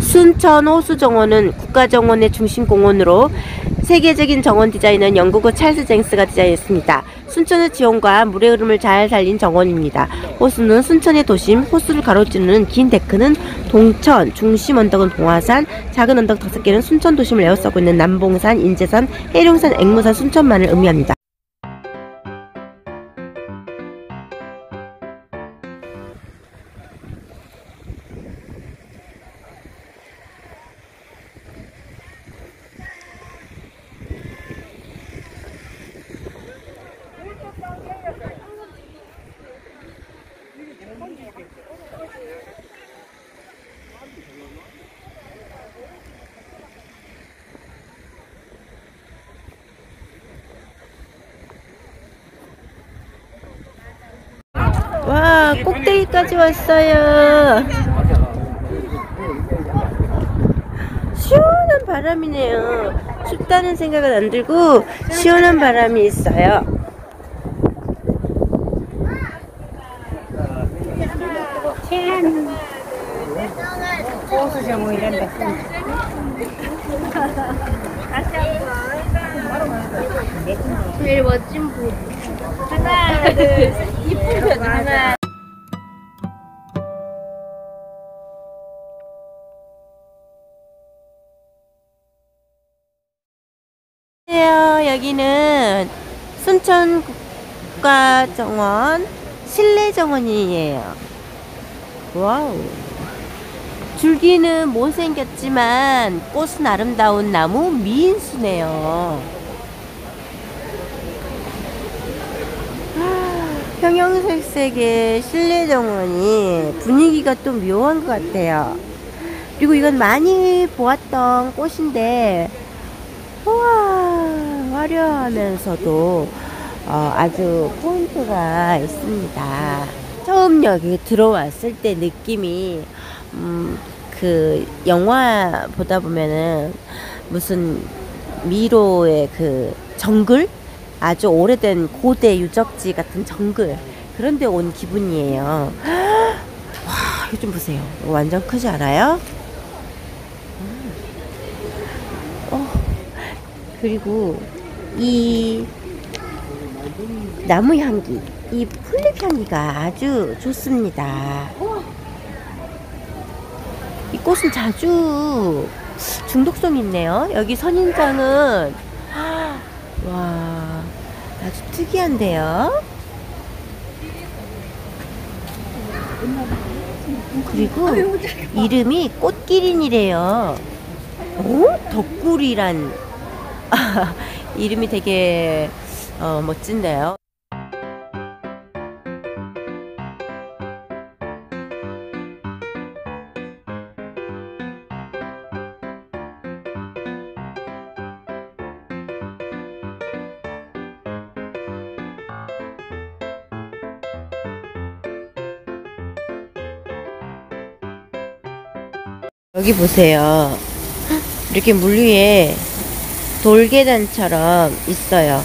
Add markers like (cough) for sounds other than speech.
순천 호수정원은 국가정원의 중심공원으로 세계적인 정원 디자인은 영국의 찰스 쟁스가 디자인했습니다. 순천의 지형과 물의 흐름을 잘 살린 정원입니다. 호수는 순천의 도심, 호수를 가로지르는 긴 데크는 동천, 중심 언덕은 동화산, 작은 언덕 다섯 개는 순천 도심을 에워싸고 있는 남봉산, 인제산, 해룡산, 앵무산, 순천만을 의미합니다. 와, 꼭대기까지 왔어요. 시원한 바람이네요. 춥다는 생각은 안 들고 시원한 바람이 있어요. 제일 멋진 분. 하나, 둘, 셋. 이쁜 편 하나. 안녕하세요. 여기는 순천 국가정원 실내 정원이에요. Wow. 줄기는 못생겼지만 꽃은 아름다운 나무 미인수네요. 아, 형형색색의 실내 정원이 분위기가 또 묘한 것 같아요. 그리고 이건 많이 보았던 꽃인데 우와 화려하면서도 어, 아주 포인트가 있습니다. 처음 여기 들어왔을 때 느낌이 음, 그 영화 보다 보면은 무슨 미로의 그 정글 아주 오래된 고대 유적지 같은 정글 그런 데 온 기분이에요. (gasps) 와 이거 좀 보세요. 완전 크지 않아요? 음. 어, 그리고 이 나무 향기, 이 풀잎 향기가 아주 좋습니다. 이 꽃은 자주 중독성이 있네요. 여기 선인장은 (gasps) 와 아주 특이한데요. 그리고 이름이 꽃기린이래요. 오? 덕구리란 (laughs) 이름이 되게 어, 멋진데요. 여기 보세요. 이렇게 물 위에 돌계단처럼 있어요.